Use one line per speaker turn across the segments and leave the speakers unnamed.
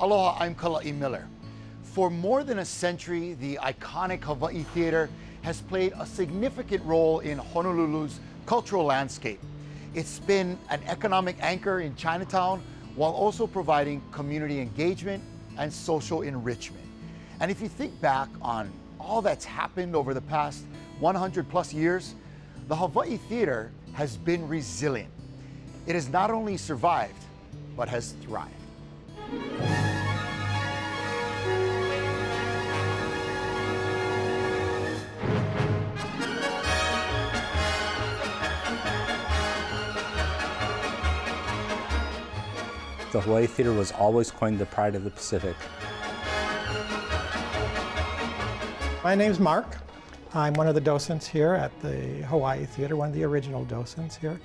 Aloha, I'm Kala'i Miller. For more than a century, the iconic Hawaii Theater has played a significant role in Honolulu's cultural landscape. It's been an economic anchor in Chinatown while also providing community engagement and social enrichment. And if you think back on all that's happened over the past 100 plus years, the Hawaii Theater has been resilient. It has not only survived, but has thrived.
The Hawaii Theater was always coined the pride of the Pacific.
My name's Mark. I'm one of the docents here at the Hawaii Theater, one of the original docents here.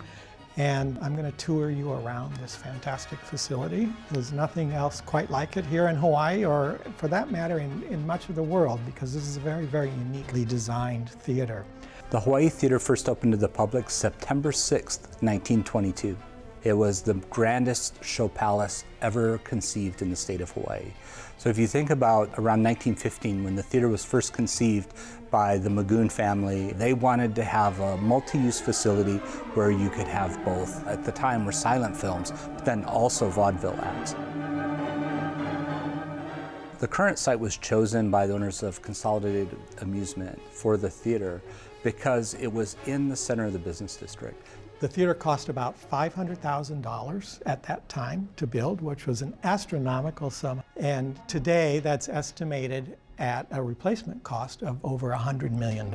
And I'm going to tour you around this fantastic facility. There's nothing else quite like it here in Hawaii, or for that matter, in, in much of the world, because this is a very, very uniquely designed theater.
The Hawaii Theater first opened to the public September 6th, 1922. It was the grandest show palace ever conceived in the state of Hawaii. So if you think about around 1915 when the theater was first conceived by the Magoon family, they wanted to have a multi-use facility where you could have both. At the time were silent films, but then also vaudeville acts. The current site was chosen by the owners of Consolidated Amusement for the theater because it was in the center of the business district.
The theater cost about $500,000 at that time to build, which was an astronomical sum. And today that's estimated at a replacement cost of over $100 million.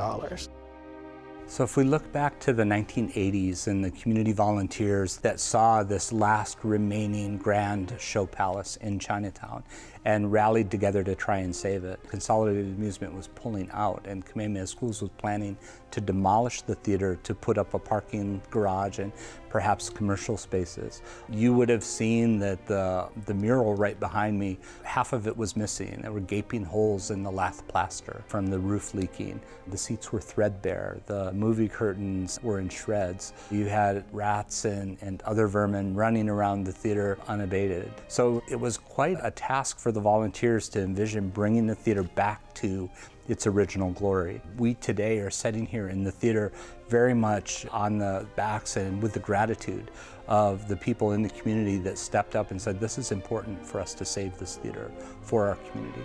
So if we look back to the 1980s and the community volunteers that saw this last remaining grand show palace in Chinatown and rallied together to try and save it, Consolidated Amusement was pulling out and Kamehameha Schools was planning to demolish the theater to put up a parking garage and perhaps commercial spaces. You would have seen that the, the mural right behind me, half of it was missing. There were gaping holes in the lath plaster from the roof leaking. The seats were threadbare. The movie curtains were in shreds. You had rats and, and other vermin running around the theater unabated. So it was quite a task for the volunteers to envision bringing the theater back to its original glory. We today are sitting here in the theater very much on the backs and with the gratitude of the people in the community that stepped up and said, this is important for us to save this theater for our community.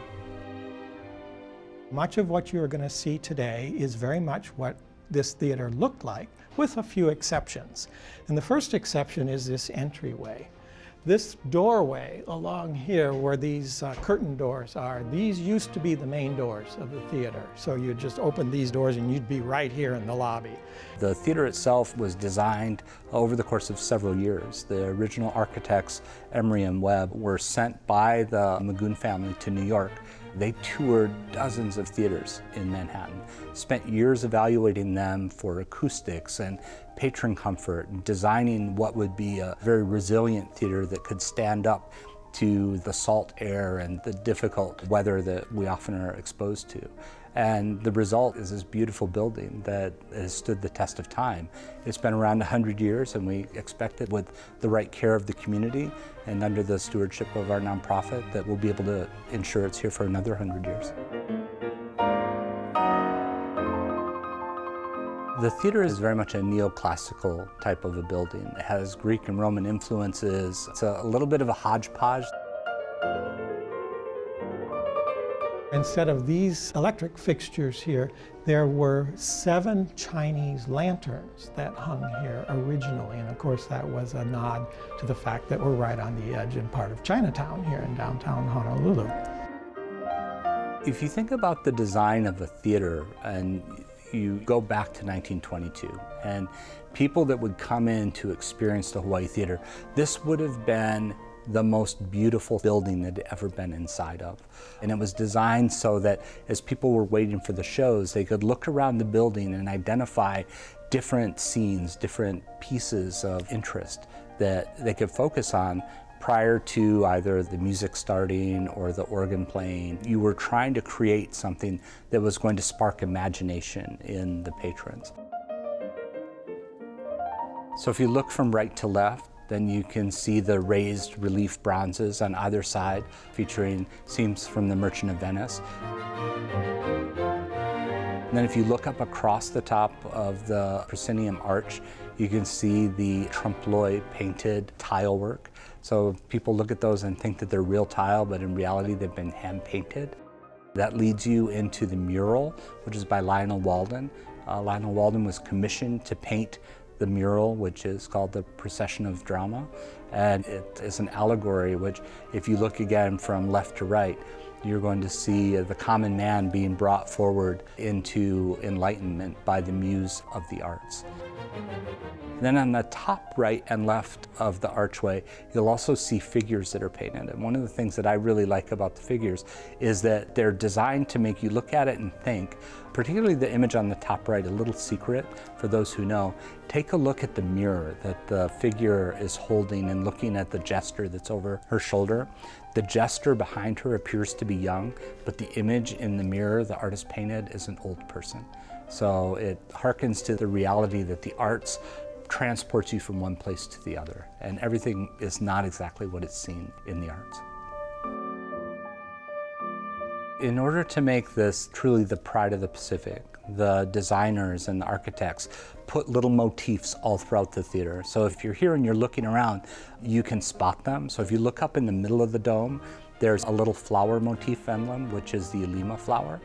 Much of what you're going to see today is very much what this theater looked like, with a few exceptions. And the first exception is this entryway. This doorway along here where these uh, curtain doors are, these used to be the main doors of the theater. So you'd just open these doors and you'd be right here in the lobby.
The theater itself was designed over the course of several years. The original architects, Emory and Webb, were sent by the Magoon family to New York they toured dozens of theaters in Manhattan, spent years evaluating them for acoustics and patron comfort, designing what would be a very resilient theater that could stand up to the salt air and the difficult weather that we often are exposed to. And the result is this beautiful building that has stood the test of time. It's been around 100 years and we expect that with the right care of the community and under the stewardship of our nonprofit that we'll be able to ensure it's here for another 100 years. The theater is very much a neoclassical type of a building. It has Greek and Roman influences. It's a, a little bit of a hodgepodge.
Instead of these electric fixtures here, there were seven Chinese lanterns that hung here originally. And of course, that was a nod to the fact that we're right on the edge and part of Chinatown here in downtown Honolulu.
If you think about the design of a theater and you go back to 1922 and people that would come in to experience the Hawaii Theater, this would have been the most beautiful building that had ever been inside of. And it was designed so that as people were waiting for the shows, they could look around the building and identify different scenes, different pieces of interest that they could focus on prior to either the music starting or the organ playing. You were trying to create something that was going to spark imagination in the patrons. So if you look from right to left, Then you can see the raised relief bronzes on either side featuring scenes from the Merchant of Venice. And then if you look up across the top of the proscenium arch, you can see the trompe l'oeil painted tile work. So people look at those and think that they're real tile, but in reality they've been hand painted. That leads you into the mural, which is by Lionel Walden. Uh, Lionel Walden was commissioned to paint the mural, which is called the Procession of Drama. And it is an allegory, which if you look again from left to right, you're going to see the common man being brought forward into enlightenment by the muse of the arts. Then on the top right and left of the archway, you'll also see figures that are painted. And one of the things that I really like about the figures is that they're designed to make you look at it and think, particularly the image on the top right, a little secret for those who know. Take a look at the mirror that the figure is holding and looking at the jester that's over her shoulder. The jester behind her appears to be young, but the image in the mirror the artist painted is an old person. So it harkens to the reality that the arts transports you from one place to the other, and everything is not exactly what it's seen in the arts. In order to make this truly the pride of the Pacific, the designers and the architects put little motifs all throughout the theater. So if you're here and you're looking around, you can spot them. So if you look up in the middle of the dome, there's a little flower motif emblem, which is the ilima flower.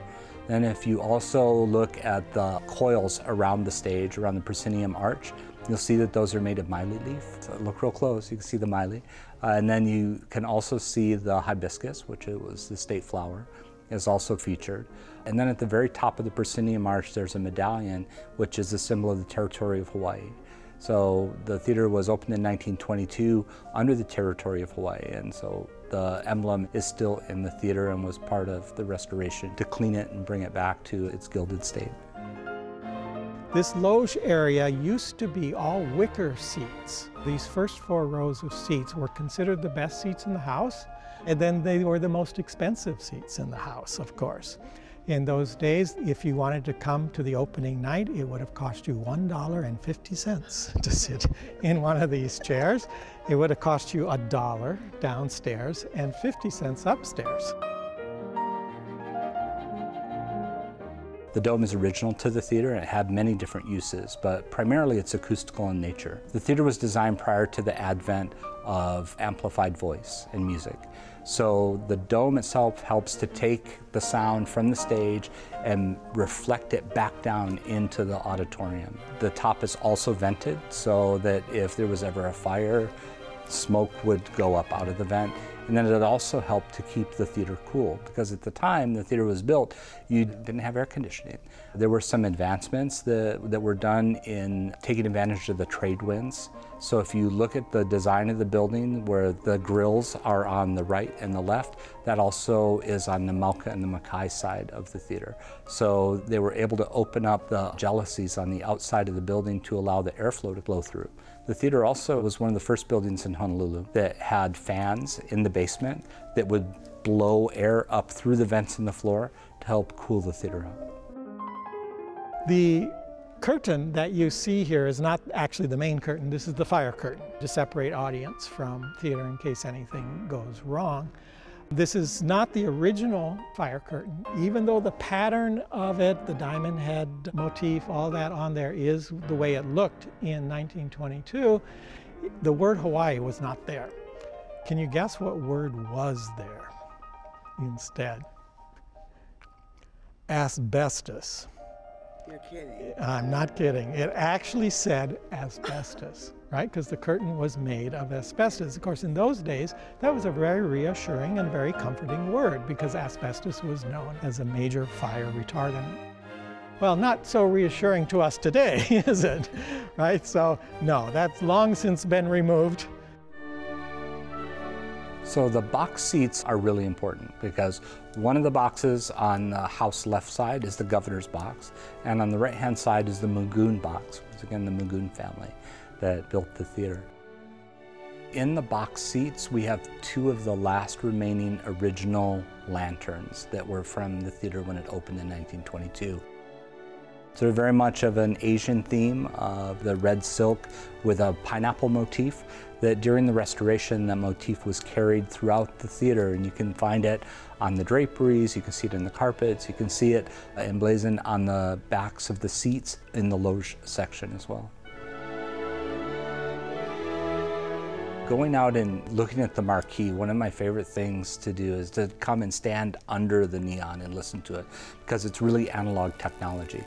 Then if you also look at the coils around the stage, around the proscenium arch, you'll see that those are made of maile leaf. So look real close, you can see the maile. Uh, and then you can also see the hibiscus, which was the state flower, is also featured. And then at the very top of the proscenium arch, there's a medallion, which is a symbol of the territory of Hawaii. So the theater was opened in 1922 under the territory of Hawaii, and so the emblem is still in the theater and was part of the restoration to clean it and bring it back to its gilded state.
This loge area used to be all wicker seats. These first four rows of seats were considered the best seats in the house, and then they were the most expensive seats in the house, of course. In those days, if you wanted to come to the opening night, it would have cost you $1.50 to sit in one of these chairs. It would have cost you a dollar downstairs and 50 cents upstairs.
The dome is original to the theater and it had many different uses, but primarily it's acoustical in nature. The theater was designed prior to the advent of amplified voice and music. So the dome itself helps to take the sound from the stage and reflect it back down into the auditorium. The top is also vented so that if there was ever a fire, smoke would go up out of the vent. And then it also helped to keep the theater cool because at the time the theater was built, you didn't have air conditioning. There were some advancements that, that were done in taking advantage of the trade winds. So if you look at the design of the building where the grills are on the right and the left, that also is on the Mauka and the Makai side of the theater. So they were able to open up the jalousies on the outside of the building to allow the airflow to blow through. The theater also was one of the first buildings in Honolulu that had fans in the basement that would blow air up through the vents in the floor to help cool the theater out.
The curtain that you see here is not actually the main curtain, this is the fire curtain to separate audience from theater in case anything goes wrong. This is not the original fire curtain, even though the pattern of it, the diamond head motif, all that on there is the way it looked in 1922, the word Hawaii was not there. Can you guess what word was there instead? Asbestos.
You're kidding.
I'm not kidding. It actually said asbestos, right? Because the curtain was made of asbestos. Of course, in those days, that was a very reassuring and very comforting word because asbestos was known as a major fire retardant. Well, not so reassuring to us today, is it? Right? So, no, that's long since been removed.
So the box seats are really important because one of the boxes on the house left side is the governor's box, and on the right hand side is the Magoon box, which is again the Magoon family that built the theater. In the box seats, we have two of the last remaining original lanterns that were from the theater when it opened in 1922. So very much of an Asian theme of the red silk with a pineapple motif that during the restoration, that motif was carried throughout the theater, and you can find it on the draperies, you can see it in the carpets, you can see it emblazoned on the backs of the seats in the loge section as well. Going out and looking at the marquee, one of my favorite things to do is to come and stand under the neon and listen to it because it's really analog technology.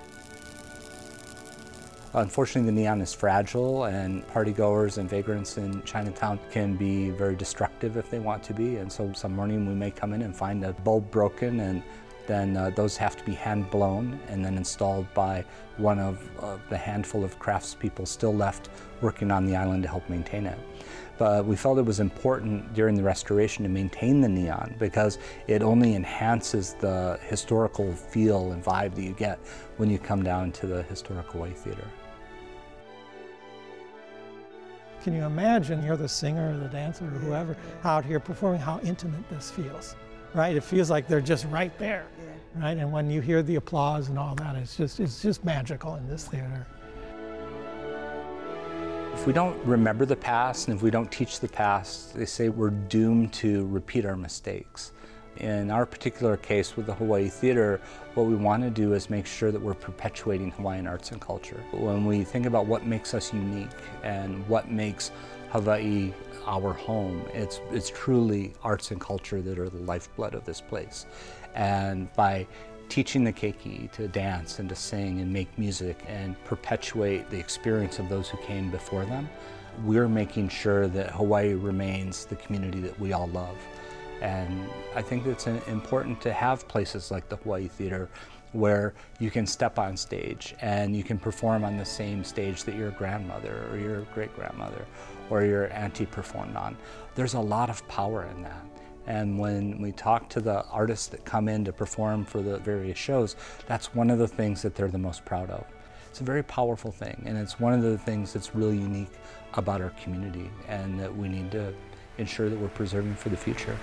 Unfortunately, the neon is fragile and partygoers and vagrants in Chinatown can be very destructive if they want to be. And so some morning we may come in and find a bulb broken and then uh, those have to be hand blown and then installed by one of uh, the handful of craftspeople still left working on the island to help maintain it. But we felt it was important during the restoration to maintain the neon because it only enhances the historical feel and vibe that you get when you come down to the historic Hawaii Theater.
Can you imagine you're the singer or the dancer or whoever out here performing how intimate this feels, right? It feels like they're just right there, right? And when you hear the applause and all that, it's just, it's just magical in this theater.
If we don't remember the past and if we don't teach the past, they say we're doomed to repeat our mistakes. In our particular case with the Hawaii Theater, what we want to do is make sure that we're perpetuating Hawaiian arts and culture. When we think about what makes us unique and what makes Hawaii our home, it's, it's truly arts and culture that are the lifeblood of this place. And by teaching the keiki to dance and to sing and make music and perpetuate the experience of those who came before them, we're making sure that Hawaii remains the community that we all love. And I think it's important to have places like the Hawaii Theater where you can step on stage and you can perform on the same stage that your grandmother or your great grandmother or your auntie performed on. There's a lot of power in that. And when we talk to the artists that come in to perform for the various shows, that's one of the things that they're the most proud of. It's a very powerful thing, and it's one of the things that's really unique about our community and that we need to ensure that we're preserving for the future.